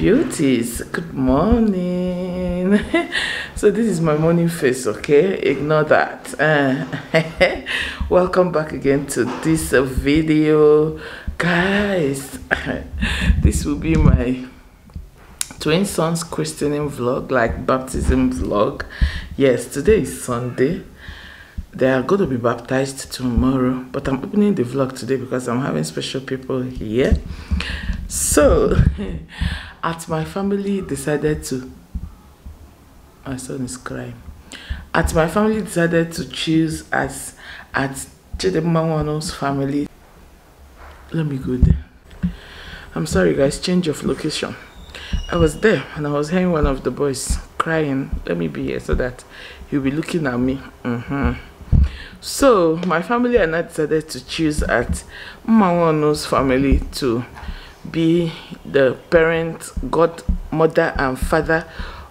beauties. Good morning. So this is my morning face okay? Ignore that. Uh, welcome back again to this video. Guys this will be my twin sons christening vlog like baptism vlog. Yes today is sunday. They are going to be baptized tomorrow but i'm opening the vlog today because i'm having special people here. So at my family decided to my son is crying. At my family decided to choose as at Chidima Onu's family. Let me go there. I'm sorry guys. Change of location. I was there and i was hearing one of the boys crying. Let me be here so that he'll be looking at me. Mm -hmm. so my family and i decided to choose at Mawano's family to be the parent, godmother, and father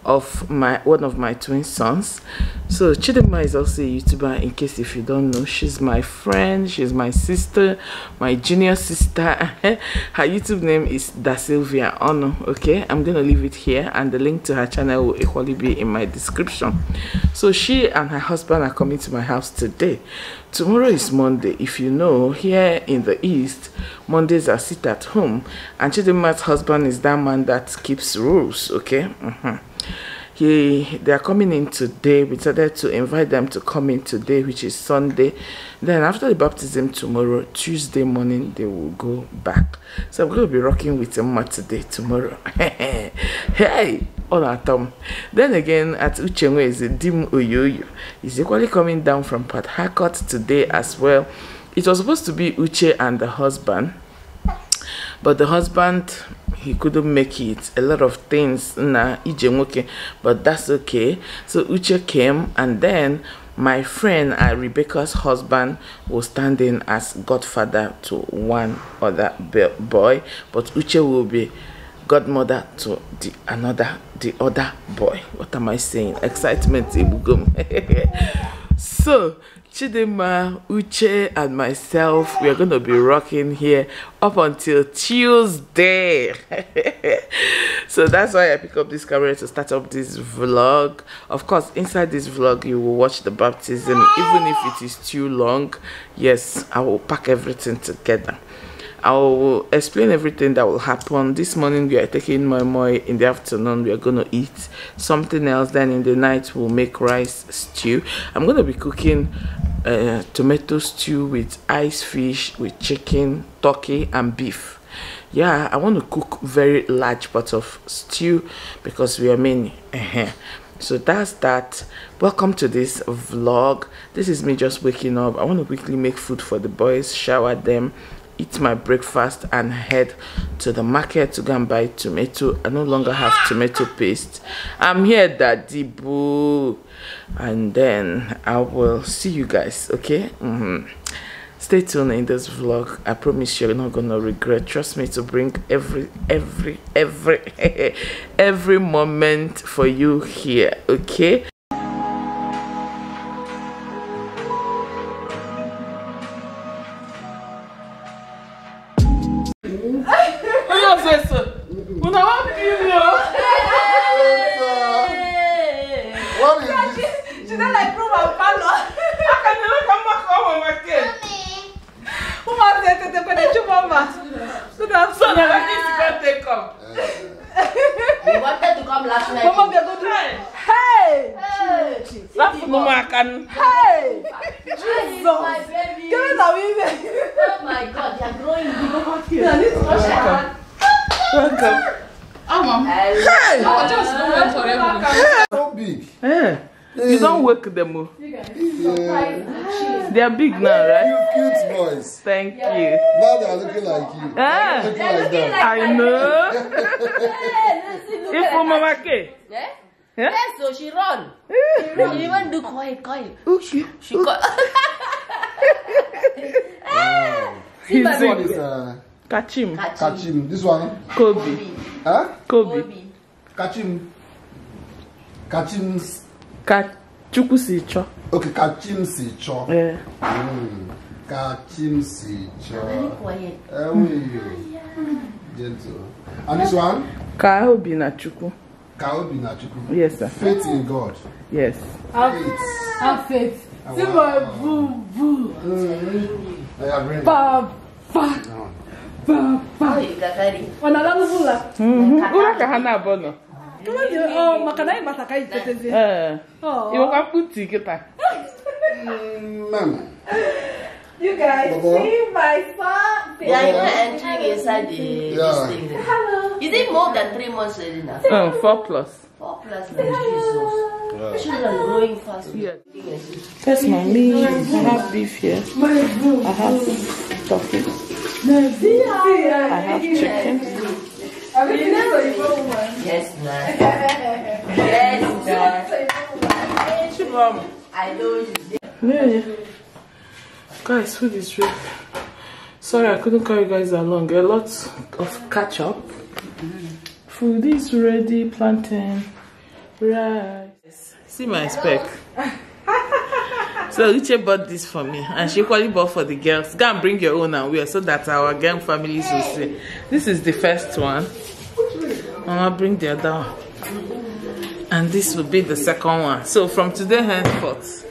of my one of my twin sons. So Chidima is also a YouTuber in case if you don't know. She's my friend, she's my sister, my junior sister. her YouTube name is Dasylvia Onu. Okay, I'm gonna leave it here and the link to her channel will equally be in my description. So she and her husband are coming to my house today. Tomorrow is Monday. If you know, here in the East, Mondays are sit at home and Chidima's husband is that man that keeps rules. Okay. Mm -hmm he they are coming in today. We decided to invite them to come in today which is sunday. Then after the baptism tomorrow tuesday morning they will go back. So i'm going to be rocking with Emma today tomorrow. Hey all our tom then again at Uche Nwezi a dim oyoyo? Is equally coming down from port harcourt today as well? It was supposed to be uche and the husband but the husband he couldn't make it. A lot of things na ije but that's okay. So uche came and then my friend uh, rebecca's husband was standing as godfather to one other boy but uche will be godmother to the another the other boy. What am i saying? Excitement so Chidima, Uche, and myself, we are going to be rocking here up until Tuesday. so that's why I pick up this camera to start up this vlog. Of course, inside this vlog, you will watch the baptism, even if it is too long. Yes, I will pack everything together. I will explain everything that will happen. This morning we are taking my moi. In the afternoon we are going to eat something else. Then in the night we'll make rice stew. I'm going to be cooking uh, tomato stew with ice fish, with chicken, turkey and beef. Yeah, I want to cook very large pot of stew because we are many. So that's that. Welcome to this vlog. This is me just waking up. I want to quickly make food for the boys, shower them, eat my breakfast and head to the market to go and buy tomato. I no longer have tomato paste. I'm here daddy boo. And then i will see you guys okay? Mm -hmm. stay tuned in this vlog. I promise you're not gonna regret. Trust me to bring every every every every moment for you here okay work them. Oh. Yeah. They are big now, right? Cute, cute boys. Thank yeah. you. Now they are looking like you. Ah. Looking like them. I know. If for Mama K. Yeah? Yeah? Yes, so she run. she even do quiet, quiet. Okay. She got. wow. He's this one is uh, Kachim. Kachim. This one? Kobe. Kobe. Huh? Kobe. Kobe. Kachim. Kachim. Kachuku Sicho. Okay, Kachim Sicho. Yeah. Mm. Kachim Sicho. Very quiet. How are? Gentle. And this one? Kaobi Nachuku. Kaobi Nachuku. Yes, sir. Faith in God. Yes. Have faith. Have faith. Ah, See my boo boo. Hmm. Papa. No. wanalanguvula ulakahanabono makanaye masakaitetezi iwo kaputi kita hmm, mama You guys see my son. Yeah, even entering inside the yeah. thing. Hello. Is it more than three months already now? Oh, four plus. Four plus nah, Jesus. Yeah. Children growing fast. Yeah. Yes, mommy. I have beef here. I have turkey. I have chicken. Yes, man. yes, man. Chibom. I know you. Yeah, yeah. Guys, food is ready. Sorry, I couldn't carry you guys along. A lot of catch up. Food is ready. Plantain, rice. See my spec. So Uche bought this for me, and she equally bought for the girls. Go and bring your own and wear so that our gang families will see. This is the first one. Mama, bring the other one. And this will be the second one. So from today henceforth,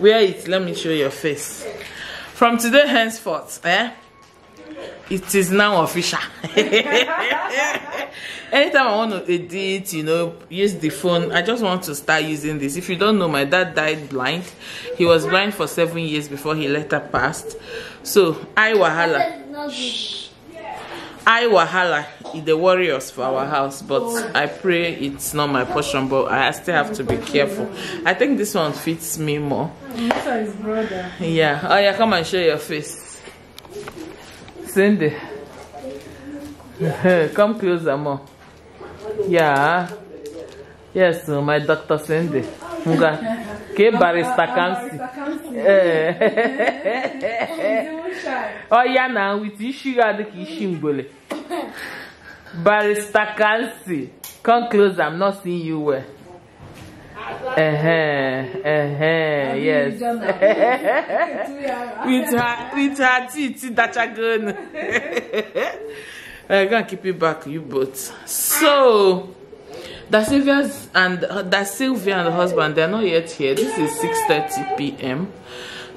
wear it. Let me show your face. From today henceforth, eh? It is now official. Anytime I want to edit, you know, use the phone, I just want to start using this. If you don't know, my dad died blind. He was blind for seven years before he later passed. So, I wahala. I wahala the warriors for our house, but I pray it's not my portion. But I still have to be careful. I think this one fits me more. Yeah. Oh yeah, come and show your face. Cindy. come closer more. Yeah. Yes, my Dr. Cindy. Nga. Ke barista Kamsi. Oh yeah now with issue ga dị ka isi mgbele. Barista Kamsi. Come close, I'm not seeing you well. Uh-huh, uh-huh, yes. with her with her teeth dachagon. uh, go and keep it back, you both. So that Sylvia's and that Sylvia and the husband they're not yet here. This is 6:30 p.m.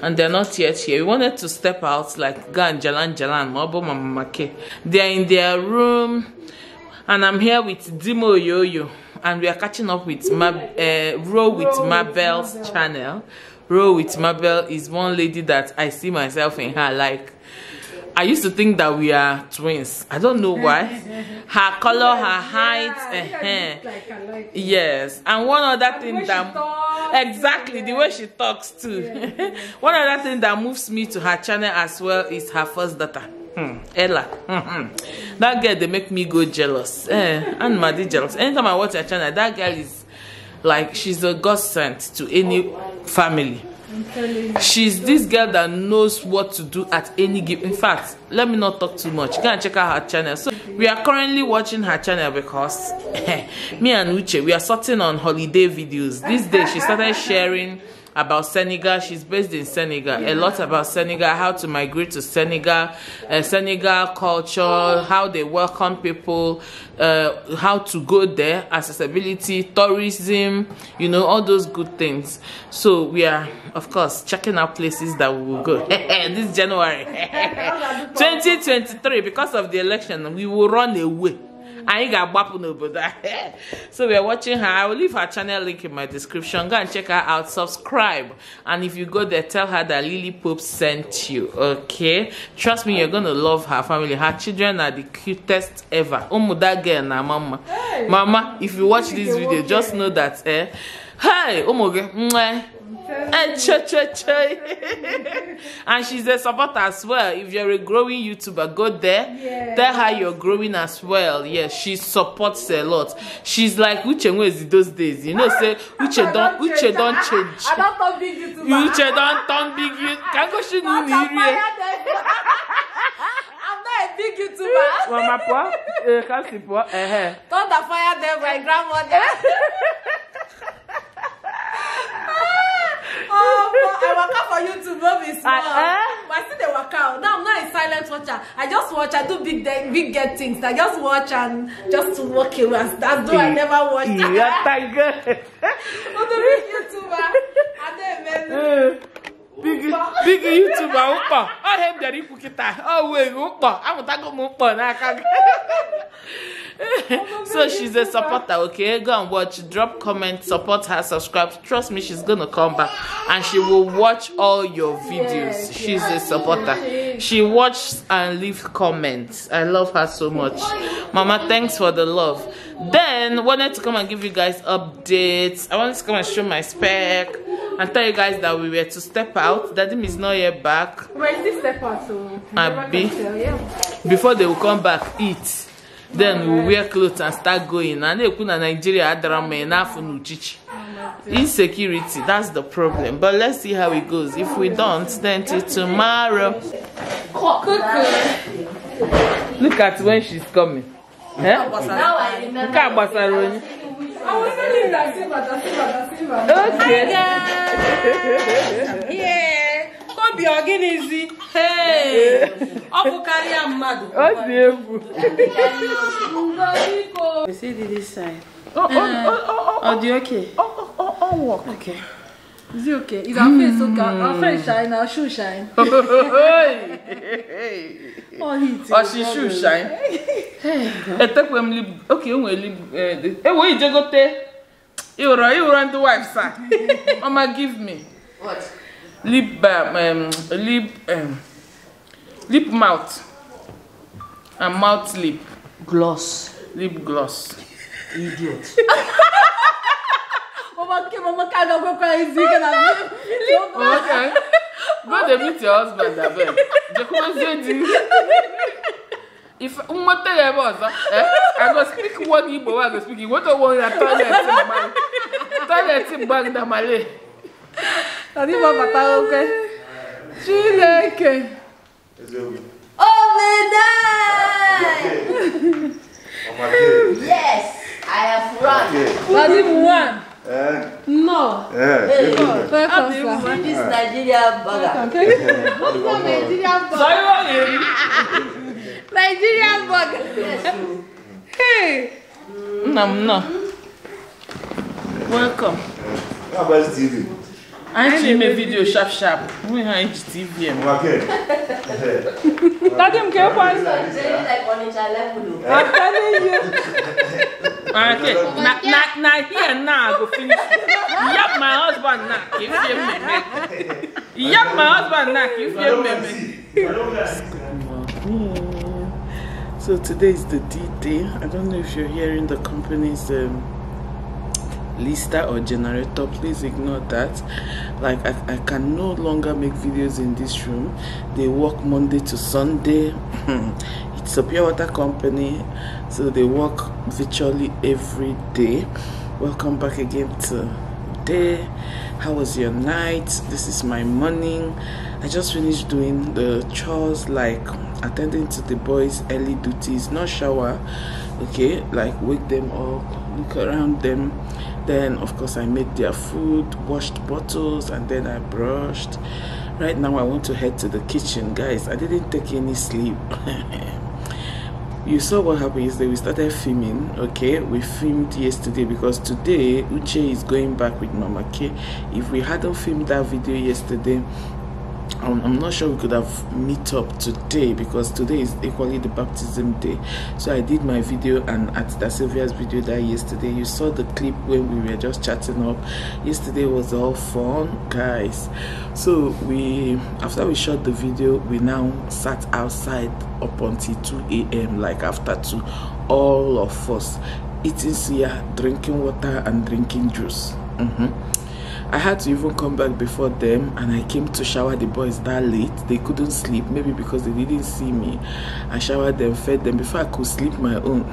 And they're not yet here. We wanted to step out like go and Jalan Jalan, Mabo Mama Make. They're in their room, and I'm here with Dimo Yoyo, and we are catching up with Ma- uh, Row with Mabel's channel. Row with Mabel is one lady that I see myself in her. Like, I used to think that we are twins. I don't know why. Her color, her height, uh, hair. Like I like. Yes, and one other thing way she that talks, exactly the way she talks too. one other thing that moves me to her channel as well is her first daughter. Hmm. Ella. Hmm. that girl they make me go jealous. Eh, and Madi jealous. Anytime I watch her channel, that girl is like she's a godsend to any family. She's this girl that knows what to do at any given. In fact, let me not talk too much. Go and check out her channel. So we are currently watching her channel because me and Uche we are sorting on holiday videos. This day she started sharing about Senegal. She's based in Senegal. A lot about Senegal, how to migrate to Senegal, uh, Senegal culture, how they welcome people, uh, how to go there, accessibility, tourism, you know, all those good things. So we are, of course, checking out places that we will go this January 2023 because of the election. We will run away. Anyị ga-agbapụ n'obodo so we are watching her. I will leave her channel link in my description. Go and check her out. Subscribe. And if you go there tell her that lily pope sent you. Okay? Trust me you're gonna love her family. Her children are the cutest ever. Ụmụ that girl na mama. Mama if you watch this video just know that eh? Hey ụmụ gị Eh, che, che, che. and she's a supporter as well. If you're a growing YouTuber, go there. Yeah. Tell her you're growing as well. Yes, she supports a lot. She's like Uche Nwezi those days. You know, say Uche don't Uche don't change. I don't talk big YouTuber. Uche don't turn big. You can go she no them. I'm not a big YouTuber. Mama po, eh, kasi po, eh, Thunder fire them, my grandmother. Oh, but I work out for YouTube, no be small. Ah, eh? I still dey waka o. Now I'm not a silent watcher. I just watch. I do big de- big get things. I just watch and just to walk away as, as though I never watched. Ìyá tiger. Nítorí YouTuber, Adémẹ́lú. big big YouTuber ụkpọ ọ ihe m bịara ikwu kịta ọ wee ụkpọ amụtago m ụkpọ n'aka gị so she's a supporter okay? Go and watch. Drop comment support her subscribe. Trust me she's gonna come back. And she will watch all your videos. She's a supporter. she watches and leave comments. I love her so much. Mama thanks for the love. Then wanted to come and give you guys updates. I wanted to come and show my spec and tell you guys that we were to step out. Daddy is not yet back. Wait, this step out so. Abi. Yeah. before they will come back eat then we wear clothes and start going. Na na-ekwu na nigeria adara mma ị na-afụ n'uchichi. Insecurity that's the problem. But let's see how it goes. If we don't then till tomorrow. Look at when she's coming. Eh? Now I remember. nke a gbasara onye okay. Yeah obi ọ gịnịzi eh. ọ bụ karịa mmadụ o si egwu ọ dị oke ọ wọk okay. Is it okay? Is our face okay? Our face shine, our shoe shine. Hey. Oh, heat. Or oh, she shoe shine. Etekwe m lip. Okay, o nwere lip. Eh, wo ijegote. Iworo, iworo the wife sa. Mama give me. What? Lip balm um, lip um, lip mouth and mouth lip. Gloss. lip gloss. Idiot. Mama ke mama ka ga kwekwa izi ke na okay. Go dey meet your husband abeg. Jekwuzie di if nweta ya ebe ọzọ eh, i go speak one igbo wey i go speak igbo. To one na toilet mgbali toilet mgbali na malay. Adivinabata oke. Chineke. Omedai! Yes, I have run. Adimu one. No. Adimu one. This Nigeria burger. What's the Nigeria burger? Sorry, Nigeria burger. Hey. Nam, no. Welcome. How about TV? Anyị ji ime vidio sharp sharp nweghị anyị ji tv eme Okay. Tadi m ke kwa. It's like Onitsha level. oh. I'm telling you. okay na na na here now i go finish yap my husband na ka ifie mmemme yap my husband na ka ifie mmemme so today is the d-day i don't know if you're hearing the company's um, lister or generator please ignore that. Like I, I can no longer make videos in this room. They work monday to sunday. It's a pure water company so they work virtually every day. Welcome back again to day. How was your night? This is my morning. I just finished doing the chores like attending to the boys early duties not shower okay like wake them up look around them. Then of course i made their food washed bottles and then i brushed. Right now i want to head to the kitchen. Guys i didn't take any sleep. You saw what happened yesterday. We started filming okay? We filmed yesterday because today uche is going back with mama k. If we hadn't filmed that video yesterday um, I'm not sure we could have meet up today because today is equally the baptism day. So I did my video and at Da Sylvia's video that yesterday. You saw the clip when we were just chatting up. Yesterday was all fun, guys. So we after we shot the video, we now sat outside up until 2 a.m. like after two, all of us eating suya, drinking water and drinking juice. Mhm. I had to even come back before them and I came to shower the boys that late. They couldn't sleep, maybe because they didn't see me. I showered them, fed them before I could sleep my own.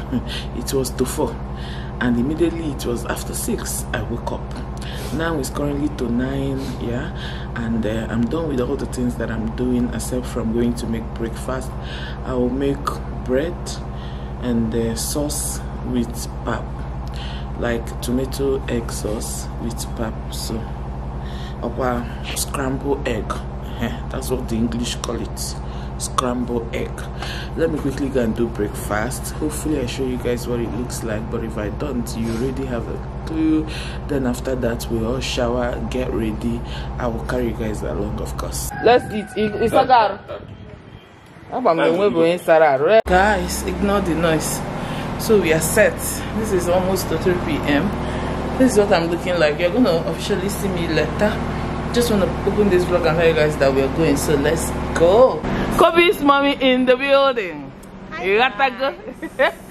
it was to four. And immediately it was after six, I woke up. Now it's currently to nine, yeah, and uh, I'm done with all the things that I'm doing except from going to make breakfast. I will make bread and uh, sauce with pap like tomato egg sauce with pap so okwa scrambled egg eh, That's what the English call it. Scrambled egg. Let me quickly go and do breakfast. Hopefully I show you guys what it looks like. But if I don't, you already have a clue. Then after that, we all shower, get ready. I will carry you guys along, of course. Let's eat. it's Isagar. Guys, ignore the noise. So we are set. This is almost 3 p.m. This is what I'm looking like. You're gonna officially see me later. Just wanna open this vlog and tell you guys that we are going. So let's go. Kobe's mommy in the building. You gotta go.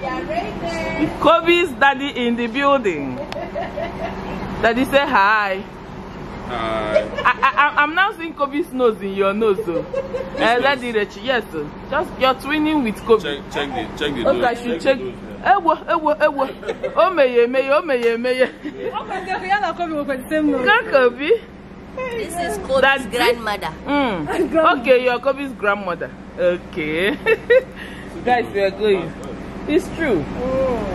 Kobe's daddy in the building. Daddy say hi. Hi. I, I, I'm now seeing Kobe's nose in your nose. So. Uh, let the yes. So. Just you're twinning with Kobe. Check, check the, check the Okay, I should the check. Ewo, ewo, ewo. O meye, meye, o meye, meye. Okay, yeah, na come with the same nose. Go, Kobe. This is Kobe's That's grandmother. Mm. Okay, you're Kobe's grandmother. Okay. Guys, we are going. It's true.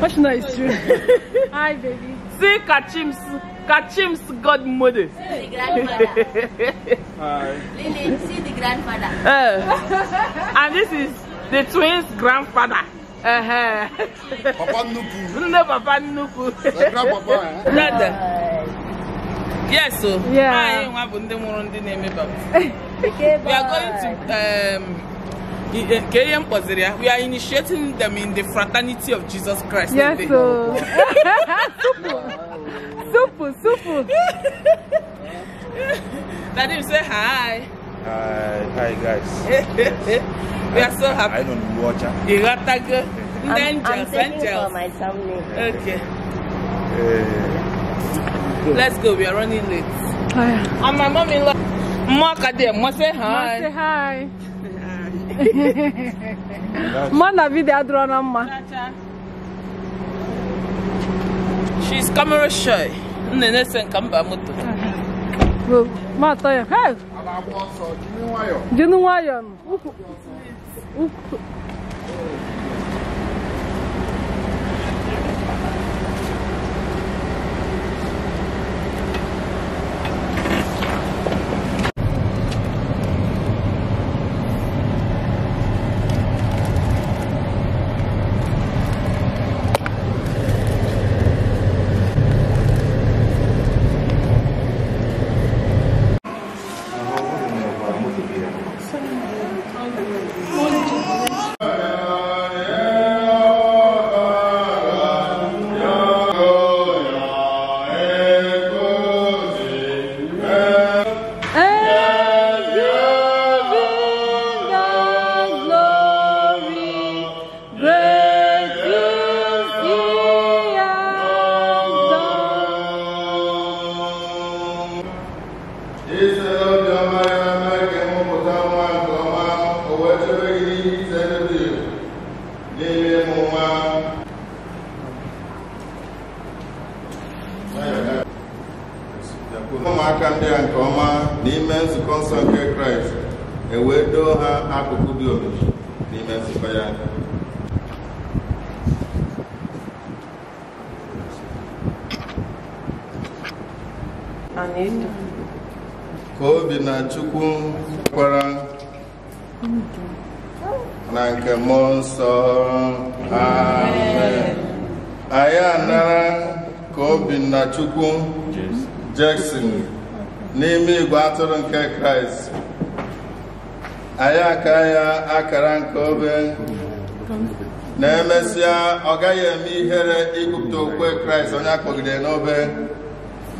What no is true? Hi, baby. See Kachim's, Kachim's godmother. The grandmother. Hi. Lily, see the grandfather. Uh, and this is the twins' grandfather. Uh-huh. Papa Nuku. Nne papa nnukwu. The grandpapa, eh? Dada. Yes, so. Yeah. Anyị nwa bụ ndị mụrụ ndị na-eme baptizim. We are going to um i- eh, ka ihe m kpọziri ya we are initiating them in the fraternity of Jesus Christ. Yes, Ndị- so. Supu, supu. Daddy say hi. Hi, hi guys. we are so happy. I don't watch her. Ịghọtago? Ndị I'm, I'm angels, for my family. Okay, Uh, let's go. We are running late. Hi. And my mom in law. Maka there, must say Say hi. hi. Mma na video adịrọ na mma. She's camera shy. Nne na-ese nka mba moto. Bụ, ma atọ ya. Hey, jinu nwayọọ nụ. Ukwu. Ukwu. And ụmụaka ndị a nke ọma n'ime nzukọ nsọ nke kraịst e wee doo ha akụkụ dị omimi n'ime nzukọ ya. Ka obi na chukwu kwara na nke mmụọ nsọ. Amen. Anyị anara ka obi na chukwu Jackson n'ime igwe atụrụ nke kraịst. Anyị aka ya akara nke obe. Na-emesịa ọ gaghị eme ihere ikwupụta okwe kraịst onye akpọgide n'obe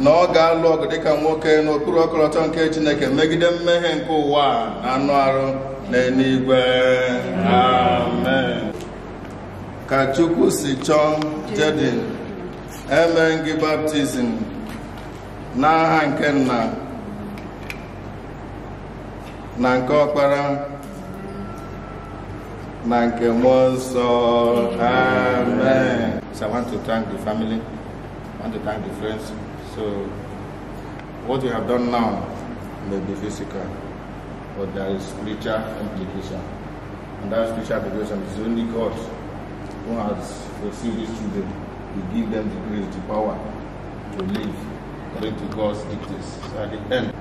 na ọ ga-alụ ọgụ dịka nwoke n'okpuru ọkọlọtọ nke chineke megide mmehie nke ụwa na anụ arụ na eluigwe. Amen. Ka chukwu si chọọ jedin eme gị baptizim. N'aha nke nna. Na nke ọkpara. Na nke mmụọ nsọ. Amen. So i want to thank the family. I want to thank the friends. So what we have done now may be physical but there is spiritual implication. And that spiritual implication is only god who has received these children. To give them the grace the power to live according to God's dictates. So at the end,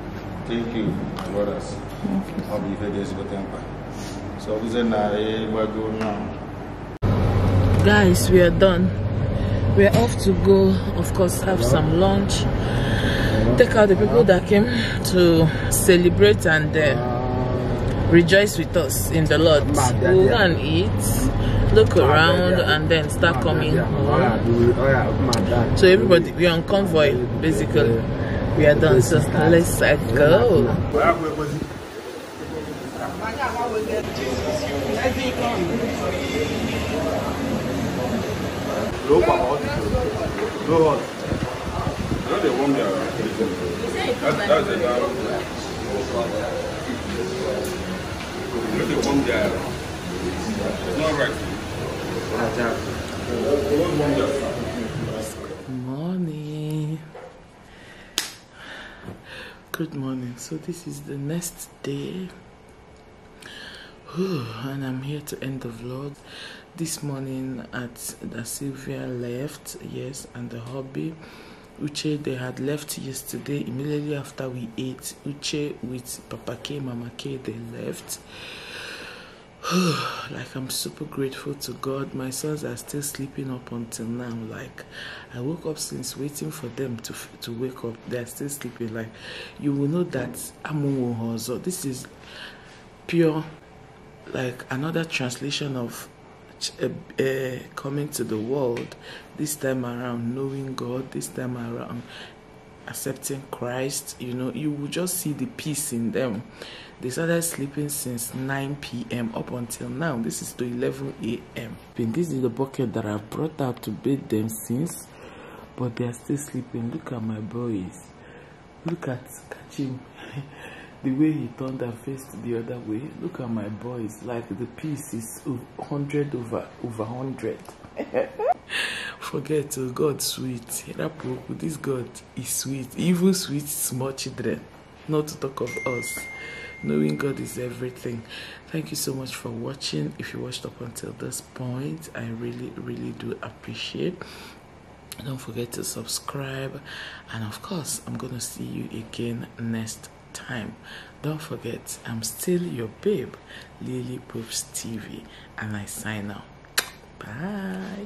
thank you my brothers. Ọ bụ ife dị ezigbote mkpa so ọ bụzie na now. Guys we are done. We are off to go of course have some lunch. Take out the people that came to celebrate and uh, rejoice with us in the lord. We'll go and eat look around and then start coming home so everybody we're on convoy basically we are done so let's uh, go Go on. Go on. No, they won't. That's, that's it. now. No, they won't. It's not right. Around. morning. Good morning. So this is the next day. And i'm here to end the vlog. This morning at Dasylvia left yes and the hobby. Uche they had left yesterday immediately after we ate. Uche with papa k mama k they left like i'm super grateful to god. My sons are still sleeping up until now. Like i woke up since waiting for them to to wake up. They're still sleeping. Like you will know that amunwo hozo this is pure like another translation of uh, uh, coming to the world this time around knowing god this time around accepting Christ, you know, you will just see the peace in them. They started sleeping since 9 p.m. up until now. This is to 11 a.m. This is the bucket that I've brought out to bathe them since, but they are still sleeping. Look at my boys. Look at Kachim. the way he turned and faced the other way. Look at my boys. Like the piece is 100 over over 100. Forget oh, God sweet. Rapoku, This God is sweet. Even sweet small children. Not to talk of us. Knowing God is everything. Thank you so much for watching. If you watched up until this point, I really, really do appreciate. Don't forget to subscribe. And of course, I'm going to see you again next time. Don't forget, I'm still your babe, Lily Pope TV. And I sign out. Bye.